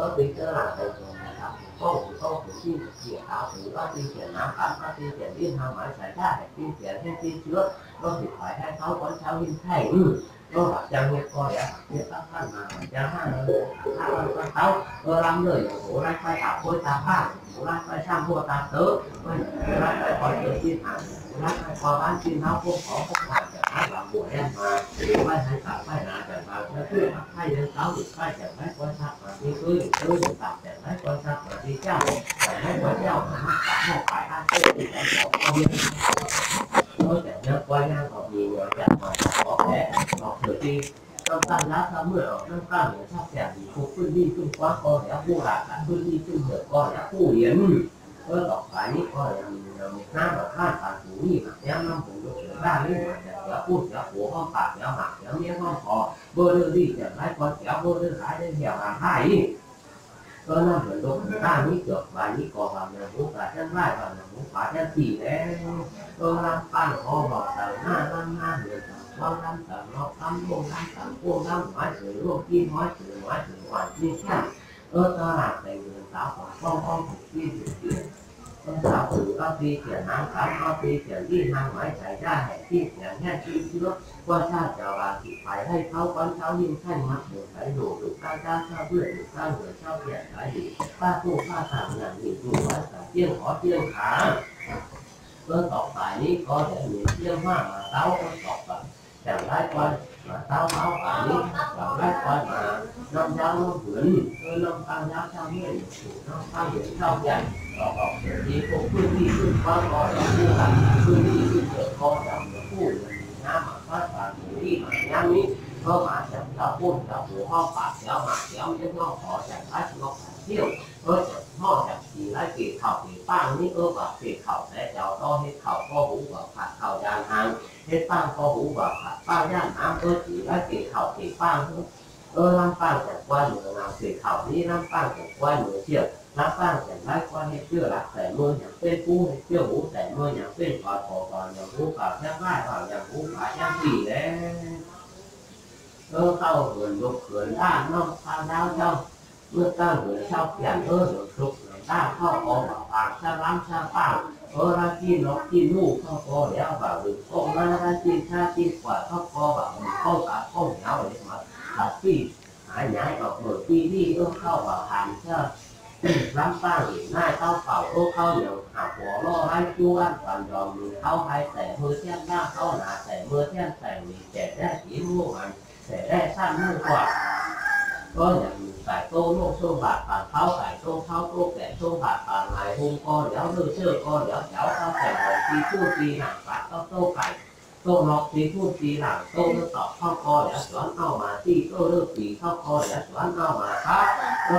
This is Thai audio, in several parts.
có tính tức là thầy chủ có một câu của chi chỉ áo thứ có tin triển nám bán có tin triển đi hàng mãi xảy ra để tin triển thêm tin trước nó thì phải hai sáu con sao hình thành nó bảo trang nghe coi á nghe các bạn mà bảo trang hai hai con con sáu tôi làm lời của lai phải tạo khối ta pha của lai phải sang mua ta tớ của lai phải có được tin hàng của lai phải có bán tin nó không có không phải chẳng hạn là của em mà của lai phải tạo phải là ากจะขึนให้เดินเท้าหยุดไป้แต่ไม่ควรทักมาที่พือนพื้นตัดแต่ไม่ควรทักมาที่เจ้าแต่ไม่ควรเจ้าหักปากหม้ไปลา้อ้างเจ้แต่เรนก็นังเราแต่นื้อควายงานของดีเราจะมาบอแก่บอกเถิดที่ต้องตั้งรับถ้งเมื่อออกตั้งตั้งหนือชอบแสบดีคุกพื้นที่ขึ้นคว้าคอแล้วผู้หลักพื้นที่ขึ้นเหนือคอแลผู้เย็นเพื่อหลอกขยนี่ก็ยังมีเรามีหน้าแบบข้าตาหูนี่แบบย้น้ำหูดูดได้่หมดแต่วพูดเดีวหัวข้อปากเดีวหักเดีวเนี้ยข้อคอ vô đưa đi chẳng lái con kéo vô đưa lái đến hiểu hàng hai ý đó là phải đúng ta nghĩ được và nghĩ có và mình muốn cả chân lại và mình muốn phá chân tỉ đấy đó là pan ho vào tầng na năm na mười tầng sau năm tầng nó năm bốn năm tầng cô năm nói chửi luôn kim nói chửi nói chửi hoài chi khác ơ ta làm thành người táo quả phong phong phục tiên được tiền มันสาวสือก็าปีเขียนน้ำคาับว่าปีเขียนที่นางไม้ใส่ได้แห่งที่เขียนแห่ที่เชื่อว่าชาติจะวางสิไปให้เขาก้อนเช้ายิ่งแท่งมัดหนุนไหลโดดหรก้าวด้าข้าเพื่อนรืก้าเหนือเข้าวเสียนไหลดีป้าผู้ป้าสางอย่างหนึ่งหนูว่าต่เที่ยงขอเที่ยงขาเมื่อตอกสายนี้ก็จะมีเที่ยงมากมาเต้าก็ตอกแบบแต่ร้ายกว่ามาเต้าเต้าป่านี้แต่ร้ายว่ามาน้ำยาวน้ำเหมือนเออน้ำตาลยาวชาเมื่อยน้ำตาลเหมือนชาใหญ่มีพวกพื้นที่ขึ้นฟ้าร้อน้่พื้นที่ขึ้นเกิดคอต่ำพูดน้ำมาฟ้าป่้นที่มาย่างนี้ก็หมาจากตะพูดตะหูห้องปากเสียวหมาเสียวเล็ก้องขอจากร้านนกเที่ยวเออจากมอจากสี้เข่าเกป้างนี่เออแบบเข่าและเจ้าต้อเห็ดเข่าข้อหูแบบผัดเข่ายางหางเฮ็ดป้างข้อหูแบบผัดป้างย่างน้ำเออสี้เข่าเกป้าง เออน้ำป้างจากกว้านเหนือน้ำเก็ดข่านี่น้ำป้างจากว้านเหนือเที่ยวถ้าสร้างแต่ไม่ก็ให้เชื่อรักแต่เมื่ออย่างเป็นผู้ให้เชื่อหูแต่เมื่ออย่างเป็นก่อนขอก่อนอย่างรู้ก่อนแค่ไหว้ก่อนอย่างรู้ก่อนแค่สี่แล้วเออเข้าเหินยกเหินด้านนอกทางด้านเจ้าเมื่อตั้งเหินเจ้าเปลี่ยนเออเหินทุกเหินด้านเข้าออกปากชาล้ำชาป้าเออราจีนล็อกจีนลูกเข้าคอเดี๋ยวบ่าวดึงก้มแล้วราจีนชาจีนกว่าเข้าคอบ่าวดึงเข้าขาเข้าเหนียวเลยมาหลับปีหายหายออกหมดปีนี่เออเข้าบ่าวหันเจ้ารับสร้างหรือง่ายเต้าเป่าโต๊เข้าเดียวหักหัวล่อไล่จู้อันปันยอมมือเข้าไปแต่เมื่อเที่ยงหน้าเข้าหนาแต่เมื่อเที่ยงแต่หนีแต่ได้สีม่วงแต่ได้สั้นม่วงกว่า ก็อย่างใส่โต้โลกโซ่บาดปากเท้าใส่โต้เท้าโต้แต่โซ่บาดปากหายหุ้มก้อนแล้วเลือเชื่อก้อนแล้วเดี๋ยวเข้าแต่หอยตีคู่ที่หนักปากก็โต้ไก่ตก都老皮不皮朗，都能ง泡高也喜ตอบข้อข้高也喜欢ส马นเ能泡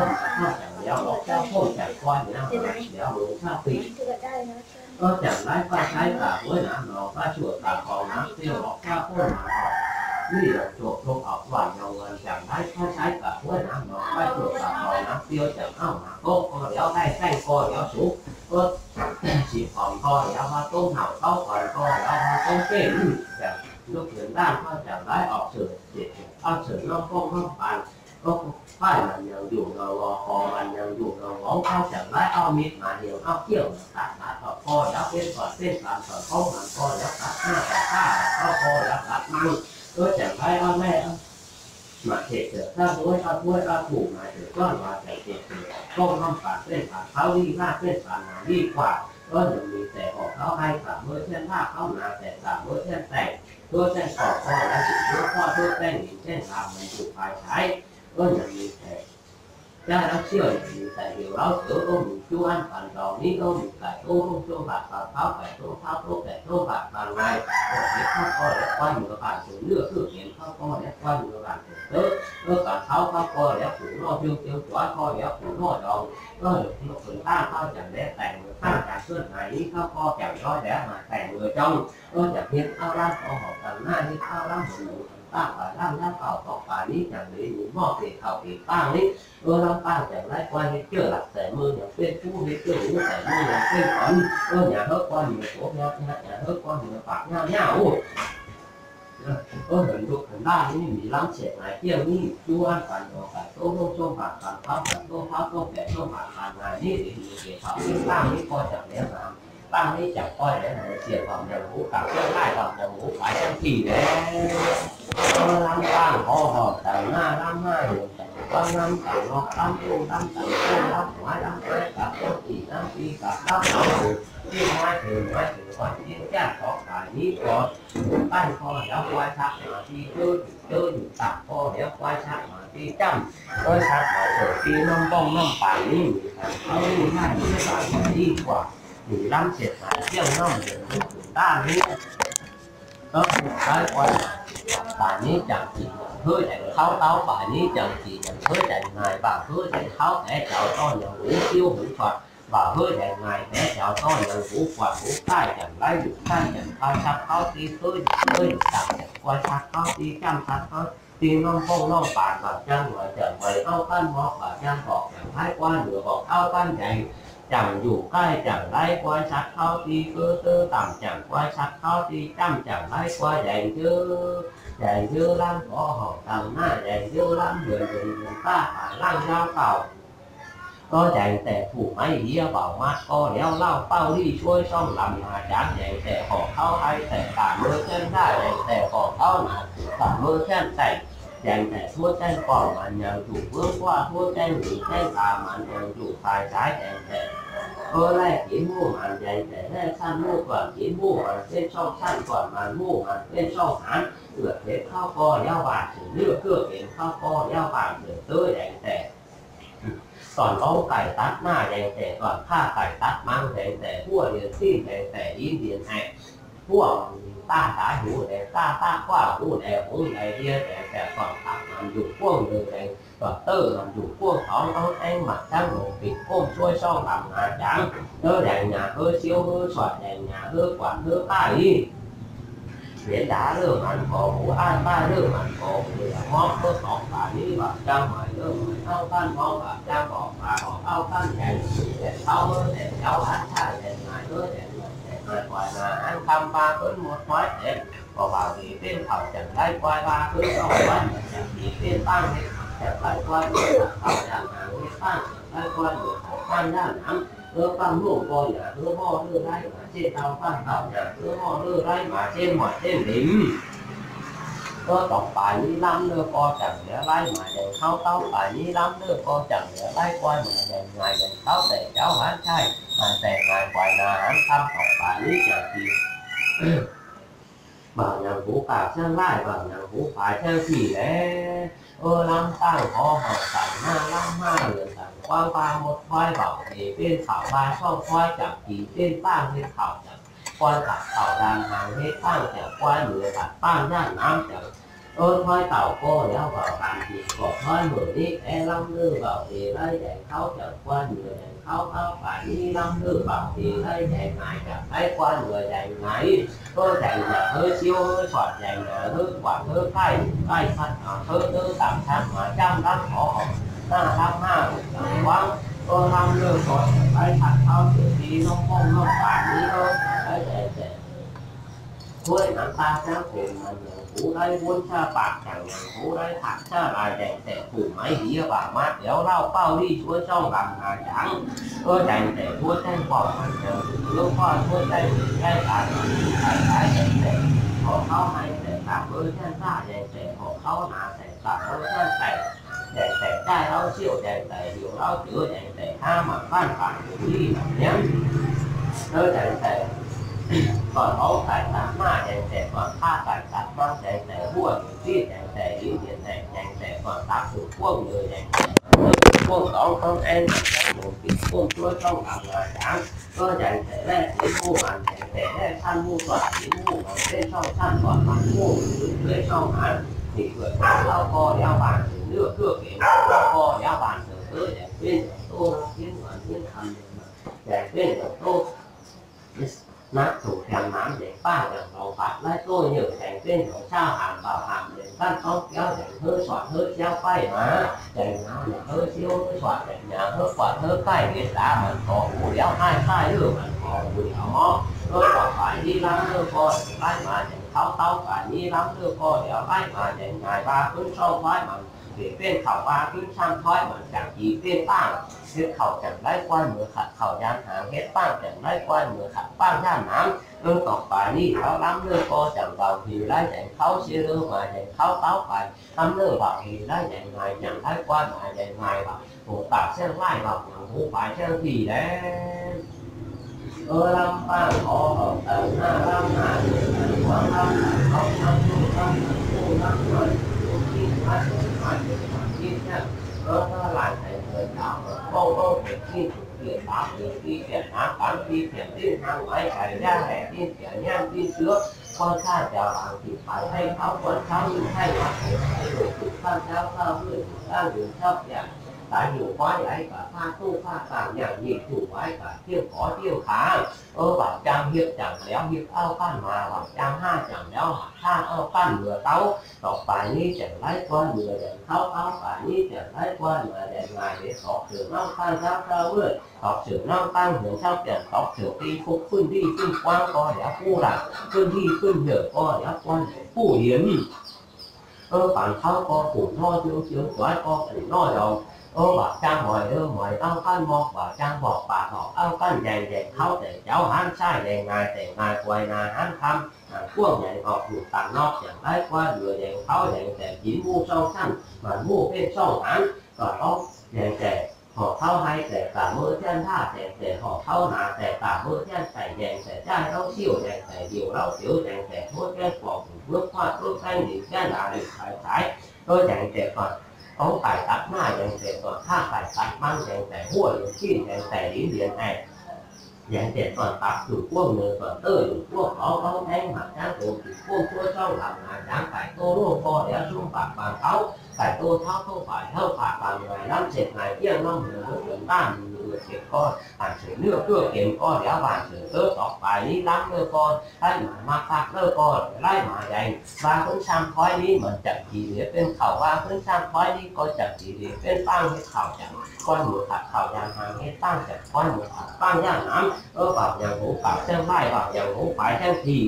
想聊老交后想关你让聊龙下地。กตีข้้วคอออสนแ็จากไร้ป้าใช้ตาห้วยน้ำหนองป้าชวดตาคองน้เตี้ยวหลอกข้าโค่มา่อกนี่หลาจบลงออกหวานเงาเงินจักไร้ป้าใช้ตาห้วยน้ำหนองป้าชวดตาคองน้เตี้ยวจังเอ้ามาโก้ก็เลี้ยวได้ใส่คอเลี้ยวสุกก็่อฉีดของก็ยาวมาต้มเห่าเต้าก่อนก็ยาวมาต้มเป็ย่างลูกเสือด้านก็จะได้ออกเสือเจ็ดเอาเสือล้องก้องล้องปานก็ป่ายมันยังอยู่เรารอคอมันยังอยู่เราล้อเข้าจากได้เอามีดมาเดียวเอาเกี่ยวตัดตัดต่อคอแล้วเป็นต่อเส้นตัดต่อเข้ามันกอแล้วตัดหน้าตัดขาเข้าคอแล้วตัดมัน ก็จากได้เอาแม่มาเทศเถอะถ้าด้วยอาด้วยอาผูกมาเถอะก็มาใส่เทศเถอะก้องฝาเส้นฝาเท้าดีมากเส้นฝาหนาดีกว่าก็ยังมีแต่ออกเขาให้สามเส้นผ้าเขาหนาแต่สามเส้นแต่งด้วยเส้นขอบข้อและสิบด้วยข้อด้วยแป้งหินเส้นตามในจูดปลายใช้ ก็ยังมีแต่ cha đã siêu thì tại điều đó sửa ô mù chú ăn phản đỏ ní ô mù cải ô không xô bạc và pháo cải ô pháo ô cải ô bạc và ngoài một cái pháo co để quay một bản sửa nửa cửa kiến pháo co để quay một bản sửa tớ tớ cả pháo pháo co để phủ nó tiêu tiêu quá co để phủ nó đòn nó được một phần ta pháo chẳng để แต่ง người ta cả cơn hải ní pháo co chẳng nói để mà แต่ง người trong nó chẳng biết pháo lan pháo hộp tầng hai như pháo lan hộp ตั้งไว้ตั้งน้ำเผาต่อไปนี้อย่างนี้หรือบ่อเกศเขาเกศตั้งนี้เออเราตั้งแต่ไรกว่าเฮ็ดเจอหลักแต่มืออย่างเป็นผู้เฮ็ดเจอหรือแต่มืออย่างเป็นคนเอออย่าเฮิร์กว่าอยู่ตัวเนี้ยอย่าเฮิร์กว่าอยู่ปากเนี้ยเนี้ยโอ้เออเห็นดูเห็นได้นี่มีล้างเฉดไหนเที่ยวนี่ดูอันกันโอกาสโต้โต้โต้ผ่านการพับโต้พับโต้แปะโต้ผ่านการงานนี่หรือเกศเขาเกศตั้งนี่พอจะเลี้ยงน้ำ tăng đi chặt coi để mà xìa phòng đầu vũ cả cái hai phòng đầu vũ phải xem thì để năm tăng ho hò tại ma năm hai con năm tặng ngọt năm tu năm tặng tu năm ngoái năm hai cả con tỷ năm đi cả năm năm thiên hoa thường hoa thường hoa thiên cha có cả nhí có ban kho đã qua sắc mà đi chơi chơi tặng kho đã qua sắc mà đi chăm coi sắc mà sổ đi năm bông năm bảy đi năm hai năm bảy đi quả 15 triệu hai triệu nó ta đi đó cái quan bài nhí chẳng chỉ hứa hơi đánh tháo táo bài nhí chẳng chỉ nhận hứa đánh ngài và hứa đánh tháo để cháu to nhận vũ siêu hữu phật và hứa đánh ngài để cháu to nhận vũ phật vũ tai chẳng lấy vũ tai chẳng coi sát khó tí hứa hơi được tạm chẳng coi sát khó tí chăm sát khó tí non phong non bản và chân và chẳng về tao tan mọt và chân bọt chẳng thái quan nửa bọt tao tan chạy chẳng dù khai chẳng lấy qua sát thao thì cơ tư tạm chẳng qua sát thao thì trăm chẳng lấy qua đèn chứ đèn chứ lắm có họ tầm na đèn dư lam người người ta phải lăng lao cầu có đèn tệ thủ máy hía bảo mát có đeo lao bao đi xuôi xong làm hà chán đèn tệ họ thao hay tệ cả mưa chân ra đèn tệ họ thao là cả mưa chân sạch แย่างแต่โทษแต่ปอมมันยังถูกเพื่อว่าโทษแต่หนีแต่ตามมันยังถูกตายใช้แงแต่ก็แรกที่มู่มันใหญแต่แรกสั้นมู่ก่อนที่มู่มันเส้นช่องสั้นก่อนมันมู่มันเส้นช่องหันเกือเห็นข้าวคอยาวบาดถึงเลือกเกือเห็นข้าวคอยาวบาดถึงเต้ยแดงแต่ก่อนเอาไก่ตัดหน้าแดงแต่ก่อนข้าไก่ตัดมังแดงแต่พวกเดือดซีแดงแต่ยิ่งเดือดแหกพวกเ ta đã hiểu để ta ta qua đủ để uống để kia để để còn tập làm dụng quân đường để và tư làm dụng quân tổng có em mặt một việc ôm xuôi son làm nhà chẳng nơi đèn nhà hư siêu hư soạt đèn nhà hư quản hư ta y biển đá lương hành cổ vũ an ba lương hành cổ người món cơ học và đi và trao mời lương người ao tan mong và trao bỏ và họ ao tan đèn để sau để cháu hát tham ba cưới một khoái đẹp và bảo thì tên thảo chẳng lấy quay ba cưới sau quay thì tên tăng hết chẳng lai quay được thảo chẳng hàng hết tăng lai quay được khổ tan ra lắm đưa tăng ngủ coi là đưa ho đưa lấy mà trên tàu tăng thảo chẳng đưa ho đưa lấy mà trên mọi trên đỉnh có tổng bài như lắm nữa co chẳng để lấy mà đèn thao tao bài như lắm nữa co chẳng để lấy quay mà đèn ngoài đèn tao để cháu hán trai mà đèn ngoài quay là hán thăm học bài như chẳng kịp บางอย่างหูปากเช่างไล่บางอย่างหูปากเช่างสี่แล้วเออลำตั้งคอหอบสั่งหน้าล้ำหน้าเหลือสั่งความกางมดควายเบาเอเป็นข่าวบาช่องควายจับผีเป็นป้างเป็นข่าวจับควายขับเข่าดันหางเให้ป้างจับควายเหลือตัดป้างน้าน้ำจับ tôi thôi tàu cô giáo vào bàn việc một hơi mười liếc e long đưa vào thì đây đèn khâu chợt qua người đèn khâu tháo phải đi long đưa vào thì đây đèn mãi chợt thấy qua người đèn mãi tôi đèn là hơi siêu hơi quạt đèn là hơi quạt hơi tay tay sạch mà hơi tư tạm sát mà trăm lắm khổ ta tham ha quán tôi tham đưa rồi phải thật thao thì nó không nó phải đi thôi ด้วยน้ำตาเจ้าเกิดมันหูได้วนชาปากจังหูได้ถักชาลายแดงแต่ผูกไม้เหี้ยบ่ามาเดี๋ยวเล่าเป้าที่ช่วยช่องหลังหาจังก็จังแต่พูดแท่งปอกมันเจอลูกพ่อช่วยได้แค่การหายหายแต่แต่ของเขาให้แต่ตามเบอร์แท่งซ่าแดงแต่ของเขาหนาแต่ตามเบอร์แท่งแต่แดงแต่ได้เล่าเชี่ยวแดงแต่อยู่เล่าเจือแดงแต่ห้ามันบ้านป่านอยู่ที่หนังเนี้ยเออแดงแต่ còn ông tài sản ma nhành tệ còn tha tài sản mang nhành tệ mua người chi tệ yếu điện tệ nhành tệ còn tạp thủ quân người nhành tệ quân tổng không em cái một cái quân chúa trong hàng đảng cơ nhành tệ lên mua hàng nhành tệ lên mua toàn chỉ mua hàng trên sau săn còn mặt mua dưới sau hắn thì người ta lao co đeo bàn nửa cửa kế lao co đeo bàn nửa cửa để bên ไปมาอย่างน้ำอยาเฮ้อเที่ยวเฮ้อฝาดอย่างเฮ้อฝาดเฮ้อใต้เดชะมันต่อหูเดียวไห้ไห้เรื่องมันต่อหูเดียวมอเออฝาฝายนี่ร้านเออก่นไลมาอย่างเท้าเท้าฝายนี่ร้านเออก่นเดี๋ยวไลมาอย่างนายบาขึ้นช่องคล้อยมันเดี๋ยวเป็นเข่าบาขึ้นช่างคล้อยมันจากที่เป็นตั้งเสียเข่าจากไล่ควันเหมือขัดเข่ายานหางเฮ็ดตั้งจากไล่ควันเหมือขัดตั้งย่านน้ำคือตกไปนี่เขาล้ำเรื่องโกจังเบาหิวไล่แย่งเขาเชื่อเรื่องมาแย่งเขาเต้าไปล้ำเรื่องบาหิวไล่แย่งไงอย่างไล่กว่าไงแย่งไงแบบหูปากเชื่อไล่แบบอย่างหูปากเชื่อผีแล้เออลำปางขอออกเติมหน้าลำหน้าหนึ่งหัวลำหน้าเขาทำดูทำดูทำหน่อยดูที่มาดูมาดูมาที่เนี่ยเออถ้าหลานใส่เงินดาวโป้โป้เด็กที่คือกามคือที่เขียนหาสามที่เดียนที่ทางไม้ไก่ย่าแห่ที่เกียนย่างที่เชื้อค่อนข้างจะหลังติดไปให้เขาคนเขายิ่ให้วัดเห็ให้หลวงปู่ข้าเจ้าข้าเพื่อนข้าหลวงชอบอย่าง tái nhiều quá đấy và pha tô pha càng nhà nhị chủ và tiêu có tiêu khá ơ bảo trang hiệp chẳng léo hiệp ao phan mà bảo trang ha chẳng léo ha ao phan vừa tấu học phải như chẳng lấy qua vừa đèn tháo áo phải như chẳng lấy qua vừa đèn ngài để học trường năm phan giáo cao vừa học trường năm tăng hướng sau chẳng học trường đi phục phương đi phương quang có lẽ phu là phương đi phương hiểu có lẽ quan phụ hiến ơ bản thân con cũng lo chương chương quái con phải no rồi ơ bà cha mời ơ mời ăn cái một bà cha một bà họ ăn cái dành dành tháo để cháu hắn sai để ngài để ngài quay ngài hắn thăm hàng quân dạy họ được tàn nó chẳng lấy qua lừa dạy tháo dạy để chỉ mua sâu xanh mà mua bên sâu hắn và đó dạy để ห่อเข้าให้แต่ต่างมือเจ้าท่าแต่แต่ห่อเข้าหนาแต่ต่างมือเจ้าใส่แดงแต่เจ้าเล่าเชี่ยวแดงแต่เดียวเราเสียวแดงแต่พูดแก้ฟอกเพื่อควาดรูปแป้งหนึ่งเจ้าหนาหนึ่สายสายตัวแดงแต่ก่อนต้องฝ่ตัดหน้าแดงแต่ก่อนถ้าฝ่ตัดมั่งแดงแต่หัวหรือขี้แดงแต่ลิ้นเดียนแดงแต่ก่อนตักถูกพวกเนื้อก่อนเตอร์อยู่พวกเขาเขาแทงหมัดจ้างโตถูกพวกชั่วช่องหลับหาจ้างฝ่โตโร่พอแล้วช่วงปากบางเขาใส่ตู้เท่าตู้ฝ่ายเท่าฝ่าปานใยน้ำเสร็จไหนเตี่ยน้องเหนือเหมือนบ้านเหนือเสร็จก้อน่านเสร็จเนื้อเพื่อเก็บก้อนเดี๋ยวปานเสร็จเออต่อไปนี้ล้ำเลอก้อนไล่หมามากฟกเลอก้อนไล่หมาใหญ่บางคนช้ำพ้อยนี้เหมือนจับจีเรียเป็นเข่าว่าคนช้ำพ้อยนี้ก็จับจีเรียเป็นตั้งให้เข่าอย่างก้อนหมูขัดเข่าอย่างหางให้ตั้งจับก้อนหมูขัดตั้งย่างน้ำเออปากอย่างหูปากเช่นไม้ปากอย่างหูปากเช่นที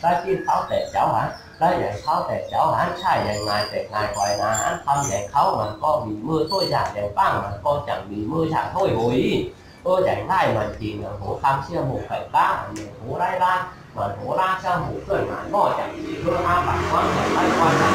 ได้กินเท้าแต่เจ้าหฮะได้อย่างเขาแต่เจ้าหันใช่อย่างนายแต่นายคอยนาหทำอย่างเขา มันก็มีมือต้วอยจากอย่างบ้างมันก็จังมีมืออยากถ้วยหุยตอวอย่างได้มันจริงอ่ะงัวคำเชื่อหมูไข่บ้าอย่างหไร้บ้างมันหวร่าเชื่อหมูเพื่อนหมานก็อังมีเพื่ออาัากว่าอย่างไรกวายนา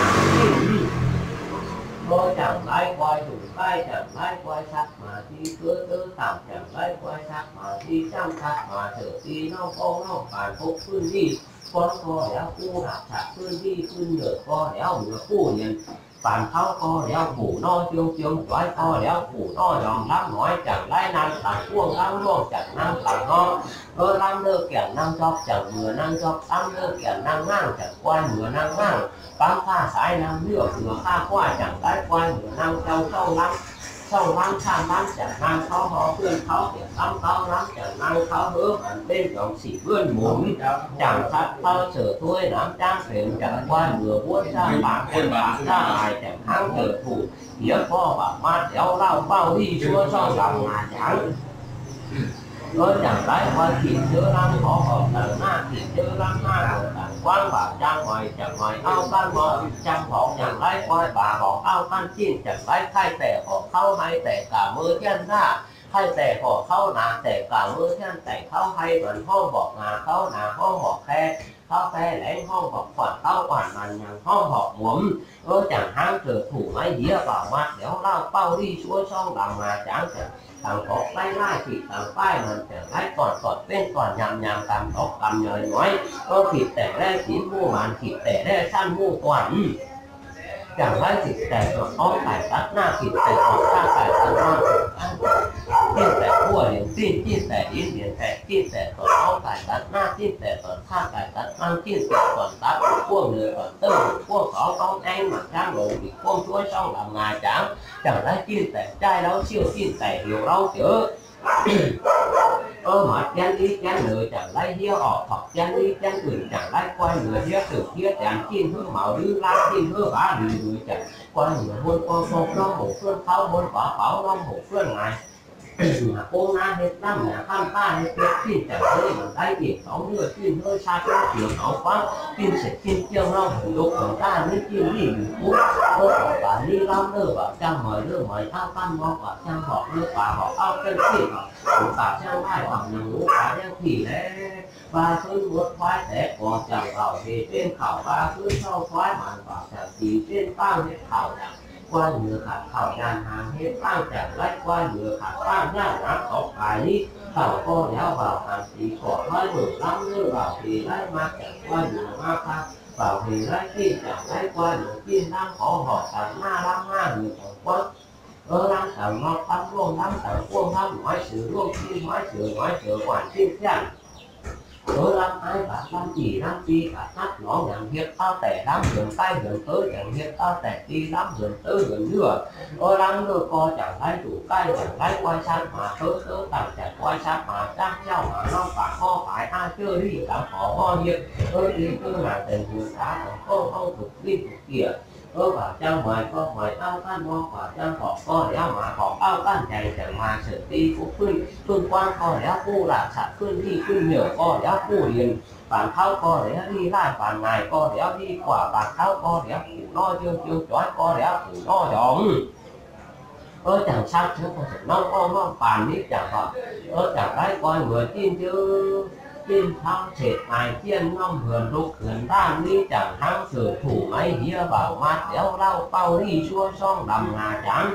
โดยอจังไรควายถูกไปจากไปไปสักมาที่เพื่อเติมต่ำจากไปไปสักมาที่จ้ำสักมาเถอะที่นอกกองนอกผ่านพบพื้นที่ก้อนก้อนแล้วกู้หักฉักพื้นที่พื้นเดือก้อนแล้วเหนือกู้เงินปานเท้าก็แล้วหูนอเชียวเชียวไว้ก็แล้วหูนอยอมรับน้อยจากไรนางหลางพ่วงข้างล่วงจากนางตลังก็เออลังเลิกแก่นั่งชอบจากเหนือนั่งชอบตั้งเลิกแก่นั่งง่างจากควายเหนือนั่งง่างปั้งผ้าสายนั่งเลือกเหนือผ้าควายจากใต้ควายเหนือนั่งเจ้าเข้ารับ้องล้างข้าล้างจากล้างเขาหอเพื่อนเขาเก็บล้างเขาล้างจากล้างเขาเฮ้อนเป็นสองสี่เพื่อนหมุนจางทัดเขาเสือถ้วยน้ำจ้างเสียงจากว่านเหือบ้วนจร้างปากคนปากจ้าหายจากห้างเกิดผูกเยีะยวพ่อปากมาเดี๋ยวเล่าเป้าที่ชั่วช่องหลังหาจัง nói rằng tái hoa chuyện chứa lắm khó còn tận na chuyện chứa lắm na còn quan bảo trang ngoài chẳng ngoài ao ban mò chẳng họ chẳng lái coi bà họ ao ban chiên chẳng lái khai tẻ họ khâu hay tẻ cả mưa chân ra khai tẻ họ khâu nà tẻ cả mưa chân tẻ khâu hay vẫn hô bọt nà khâu nà hô bọt khe เข้าแท้ไหลห้องบอกก่อนเข้าก่อนมันยังห้องหอกหมุนเออจังห้างเจอถูกไหมเดียวบอกวาเดี๋ยวเล่าเป้าที่ชั่วช่องดลังมาจังจังต่างของไล่ไล่ผิดต่างป้ายมันแต่ไล่ก่อนกอดเต้นก่อนยำยำตามตอกตามเยยน้อย ก็ผิดแต่แรกสีมู่มันผิดแต่แรกสั้นมู่ก่อนอย่างร้อยิตแต่ตัวอ้อมไปยตัดหน้าผิดแต่ออกข้าไปายตัดนอนสุด้างที่แต่ขั้วเหรียญที่ที่แต่ยินเหรียญแต่ที่แต่ตัวอ้อมไปยตัดหน้าที่แต่ตัวข้าไปายตัดข้าที่แต่ตัวตัดขั้วเหนือตรวตึ้งขั้วสองต้องแองหมักข้างหลงขั้วช่วยช่องลำงาจังจังไงร้อยที่แต่ใจแล้วเชี่ยวที่แต่เหี่ยวเราเจอ ôm hết chán ít chán nửa chẳng lấy hia ở hoặc chán đi chán gửi chẳng lấy quan người hia từ kia chẳng chín hương màu đi la chín hương bá lì người chẳng quan người hôn con sông nó hổ phương pháo hôn quả pháo nó hổ phương này cô na hết năm nhà khăn ta hết tết tin chẳng hơi bằng tay tiền sáu nửa hơi xa chỗ chiều sáu quang tin sẽ tin chiêu long thủ đô ta nên tin đi đủ cú tôi bảo bà đi long nơ bảo cha mời nơ mời ta phan mo bảo cha họ nơ bà họ ao cân tin họ cũng bà cha ai bằng nhú bà đeo ba cứ muốn khoái thế còn chẳng bảo về trên khảo ba cứ sau khoái mà bảo chẳng gì trên tang hết khảo ว้าเหนือขาเข่าดานหางให้ตั้งแต่ลัดกว้าเหนือขาตั้งหน้าหลังออกไปนีเข่าก็แล้วเบาหางสีขอให้เบิล้ำเลื่อเบาทีไล่มาแต่กว้าเหนือมากครับเบาทีไล่ที่จากไล่กว้าเหนือที่นั่งขอหอดแต่หน้าล้ำหน้าเหน่อของกว้าเออล้ำแต่งอตั้งร่วงล้งแต่ร่วงล้งหมาเสืงร่วมที่หมาเสืงหมายถึงหวานที่แจ้ง Tôi làm ai bạc làm gì làm chi cả nát nó nhắn hiếp ta tẻ làm hướng tay hướng tớ chẳng hiếp ta tẻ đi làm hướng tớ hướng nữa Tôi làm ngờ co chẳng lấy chủ tay chẳng lấy quay sát mà tớ tớ tặng chẳng quay sát mà chắc nhau mà nó cả ho phải ta chưa đi cả khó ho hiếp Tôi đi cứ là tình hướng ta còn không không thuộc đi thuộc kia ก็ว่าเจ้าหมายก็หมายเอ้าตั้นมองว่าเจ้าขอก็แล้วมาขอเอ้าตั้นใจแต่มาเสด็จที่ผู้ขึ้นขึ้นกว้างก็แล้วผู้หลักฉัตขึ้นที่ขึ้นเหนียวก็แล้วผู้เย็นปานเท้าก็แล้วที่ล่าปานนายก็แล้วที่กว่าปานเท้าก็แล้วผู้น้อยเจียวจ้อยก็แล้วผู้น้อยหยองเออจังชักเชื่อคนน้องอ้อมน้องปานนิดจังว่าเออจังไรก้อเหมือนจิงจื้อดิ้นท้องเศษไายเทียนน้องเหือนลุกเขือนด้านนี้จากทั้งเสือถูกไม้เฮีย บ่าวมาเดี๋ยวเล่าเป้านี่ชั่วช่อง ดำงาจัง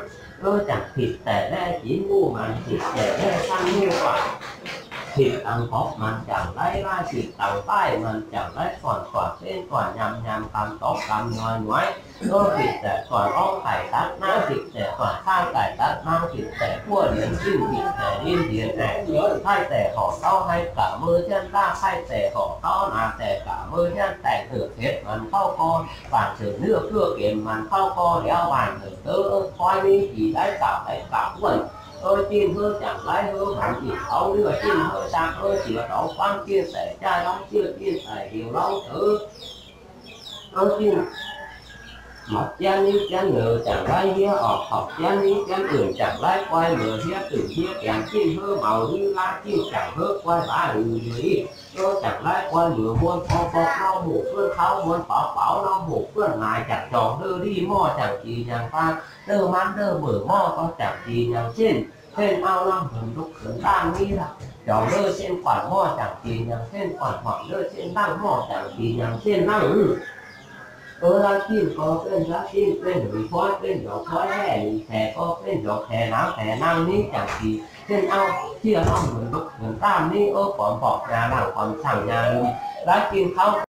เออจักผิดแต่แน่จีนงูมัน ผิด แต่แน่ช่างงูกว่า thì tăng tốt mình chẳng lấy ra thì tăng tay mình chẳng lấy còn quả tên quả nhằm nhằm càng tốt càng ngoài ngoài đôi thịt để quả ông tát nang thịt để quả sang cải tát nang thịt để cua đến chim thịt để điên điên để nhớ thay để họ to hay cả mưa chân ta thay để họ to là để cả mưa chân tại thử thiết mình thao co bản sự nước cưa kiếm mình thao co đeo bản thử tớ coi đi chỉ lấy cả lấy cả quần hơi chim hơi chẳng lái hơi phản chỉ ấu đi mà chim hơi sạc hơi chỉ là đổ quan chia sẻ cha đóng chưa chia sẻ hiểu lâu thứ hơi chim mặt chán như chán nở chẳng lai hía ọt học chán như chán tưởng chẳng lai quay mở hía tưởng hía kém chi hơ màu như lá chi chẳng hơ quay lá ừ lưỡi tôi chẳng lai quay mở buôn phong phong lao mù phương tháo buôn bảo bảo lao mù phương lại chẳng tròn hơ đi mò chẳng chỉ nhàng ta đơ mát đơ mở mò có chẳng chỉ nhàng trên trên ao năm hưởng lúc hưởng đang nghi là cháu lơ trên quản mò chẳng chỉ nhàng trên quản hoặc lơ trên đang mò chẳng chỉ chẳng trên năng เออรักที่ก็เป็นรักที่เป็นหรือพ่อเป็นดอกพ่อแม่หรือแผลก็เป็นดอกแผลน้ำแผลน้ำนี่จากที่เช่นเอาที่เราเหมือนุเหมือนตามนี่เออความบอกงานหลังความสั่งงานรักกินเขา